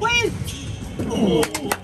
Wait! Oh.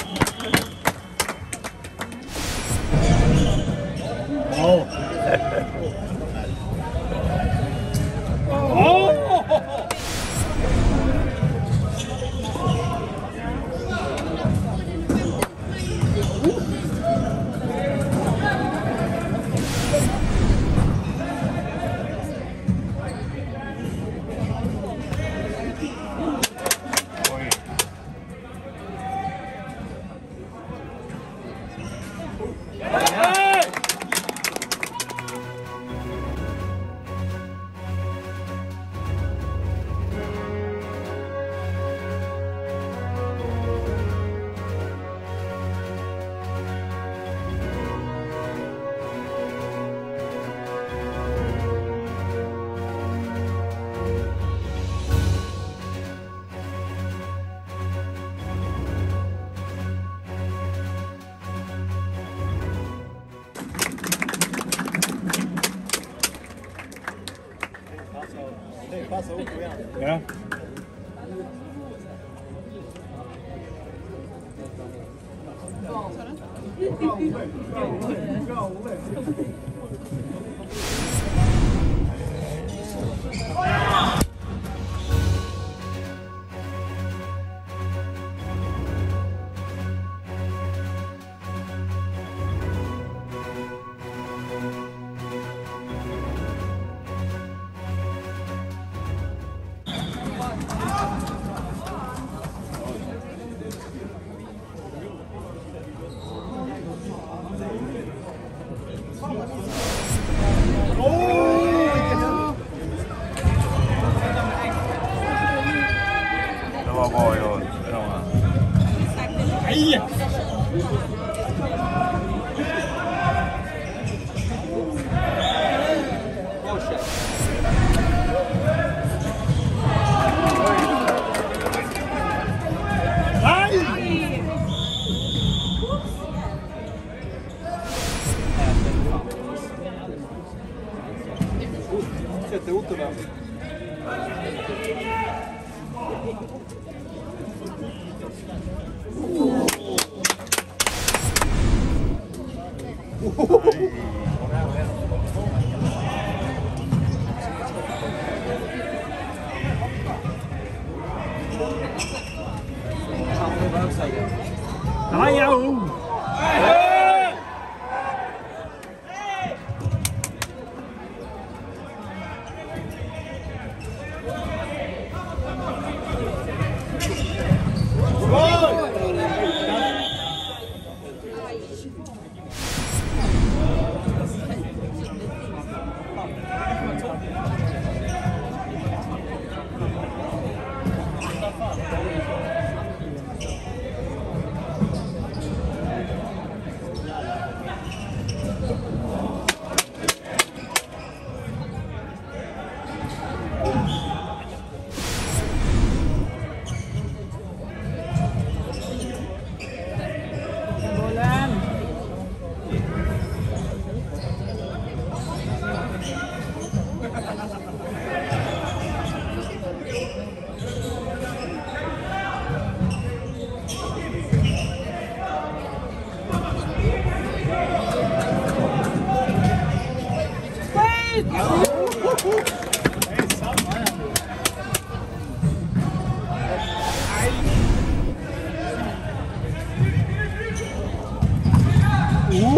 Hi,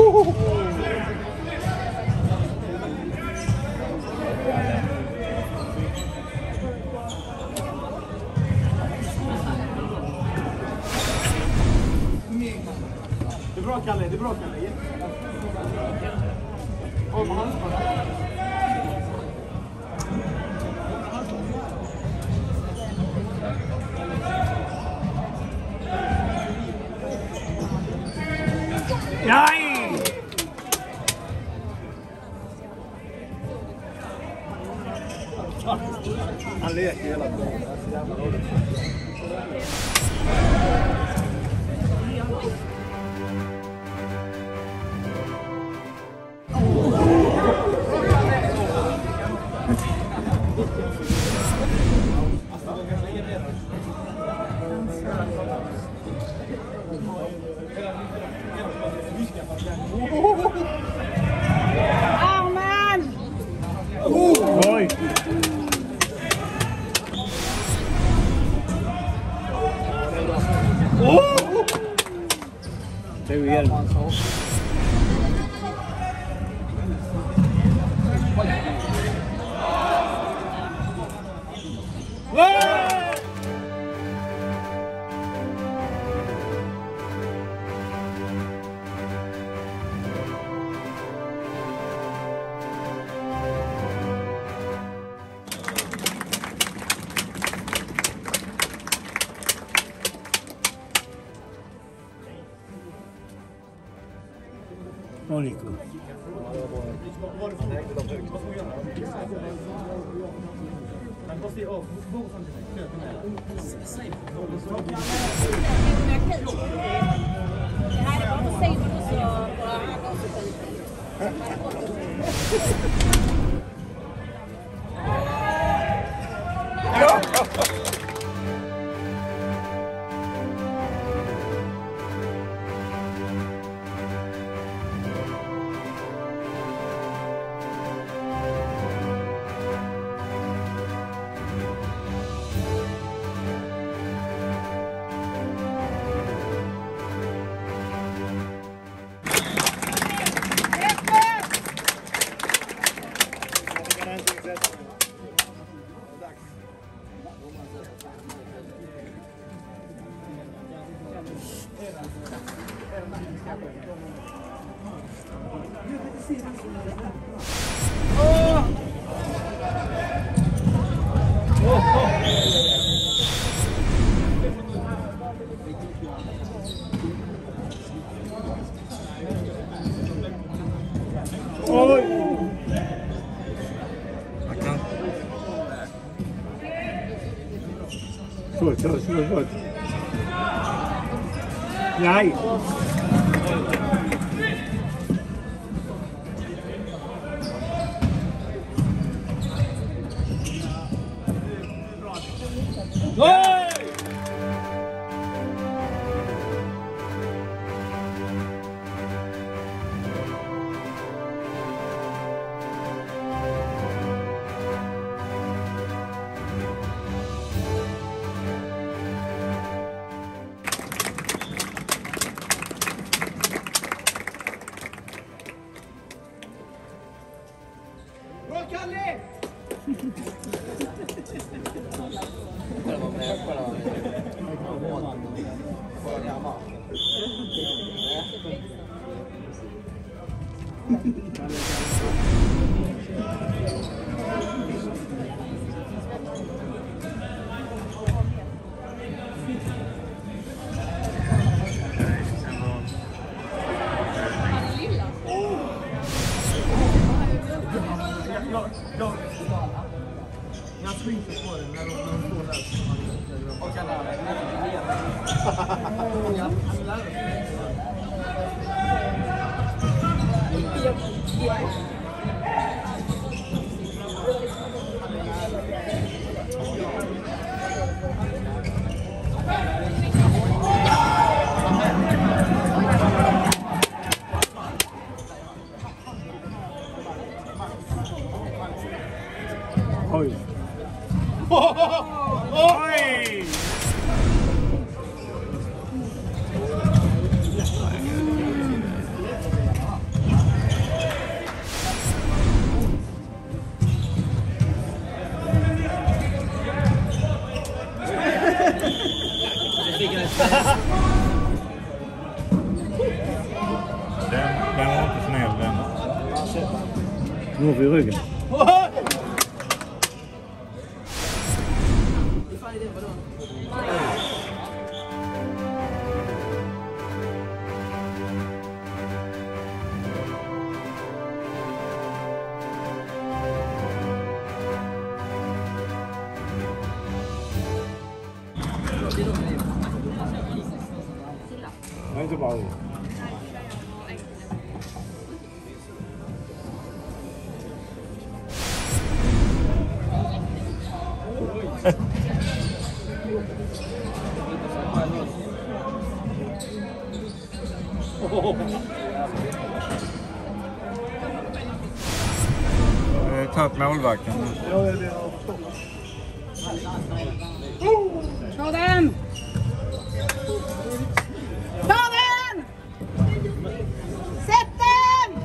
Woo! aqui, ela. Whoa! قصدي اوف مو خمسة Shoot, shoot, shoot, shoot. Yeah. Go! berühren. Tagit målvakten. Ja, det har jag förstått. Ta den! Ta den! Sätt den!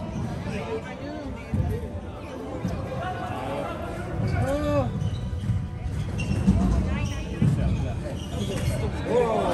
Oh.